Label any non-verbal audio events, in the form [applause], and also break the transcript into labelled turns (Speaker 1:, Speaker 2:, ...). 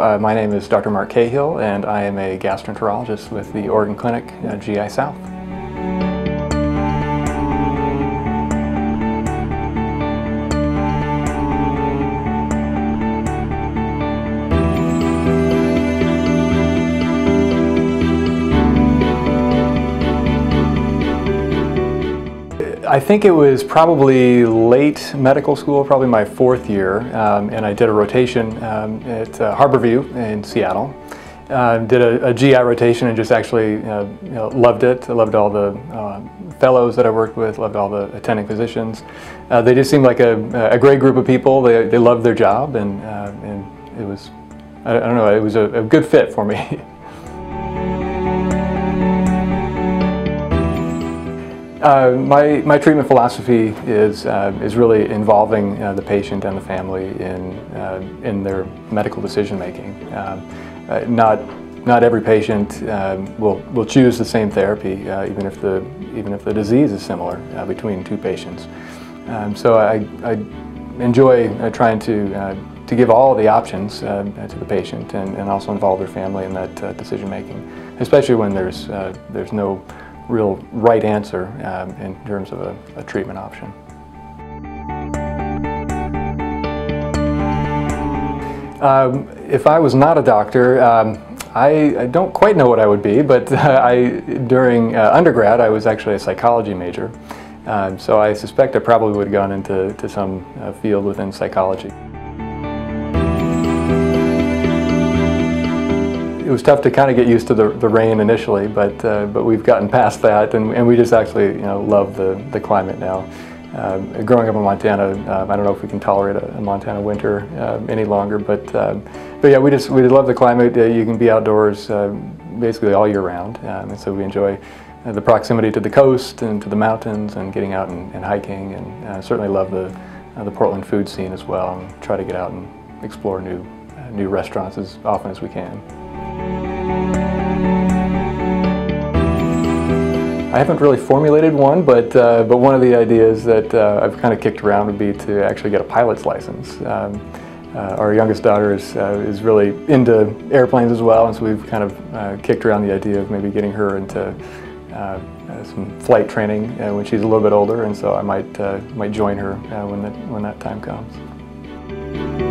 Speaker 1: Uh, my name is Dr. Mark Cahill and I am a gastroenterologist with the Oregon Clinic GI South. I think it was probably late medical school, probably my fourth year, um, and I did a rotation um, at uh, Harborview in Seattle. Uh, did a, a, GI rotation and just actually uh, you know, loved it. I loved all the uh, fellows that I worked with, loved all the attending physicians. Uh, they just seemed like a, a, great group of people. They, they loved their job and, uh, and it was, I, don't know, it was a, a good fit for me. [laughs] Uh, my, my treatment philosophy is, uh, is really involving uh, the patient and the family in, uh, in their medical decision making. Um, uh, not, not every patient will, will choose the same therapy even, if the, even if the disease is similar between two patients. Um, so I, I enjoy trying to, to give all the options to the patient and, and also involve their family in that decision making, especially when there's, there's no real right answer um, in terms of a, a treatment option. Um, if I was not a doctor, um, I, I, don't quite know what I would be, but uh, [laughs] I, during uh, undergrad I was actually a psychology major. Um, so I suspect I probably would have gone into to some uh, field within psychology. It was tough to kind of get used to the, the rain initially, but uh, but we've gotten past that, and, and we just actually you know love the, the climate now. Um, growing up in Montana, um, I don't know if we can tolerate a, a Montana winter um, any longer, but um, but yeah, we just we love the climate. Uh, you can be outdoors uh, basically all year round, and so we enjoy uh, the proximity to the coast and to the mountains and getting out and, and hiking, and uh, certainly love the uh, the Portland food scene as well, and try to get out and explore new new restaurants as often as we can. I haven't really formulated one, but uh, but one of the ideas that uh, I've kind of kicked around would be to actually get a pilot's license. Um, uh, our youngest daughter is, uh, is really into airplanes as well, and so we've kind of uh, kicked around the idea of maybe getting her into uh, some flight training when she's a little bit older, and so I might might join her when that when that time comes.